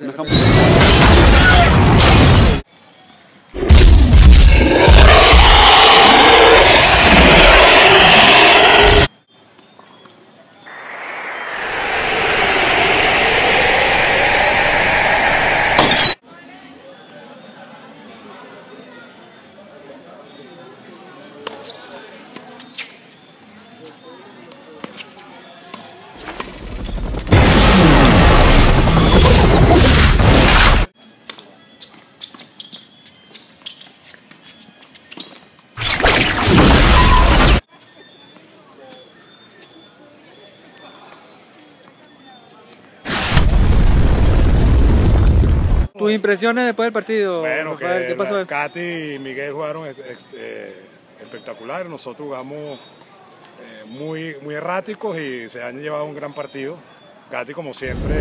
nó không ¿Tus impresiones después del partido? Bueno, Rafael? que ¿Qué pasó? Katy y Miguel jugaron eh, espectacular. Nosotros jugamos eh, muy, muy erráticos y se han llevado un gran partido. Katy, como siempre,